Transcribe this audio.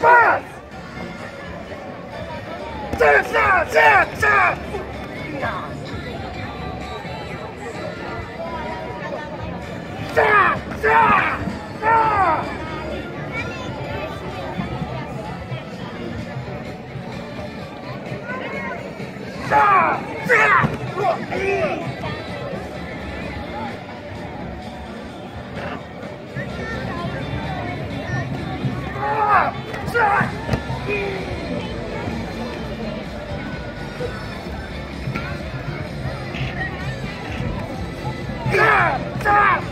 Pass! Dance, dance, dance, dance! Dance! Sit! Ah!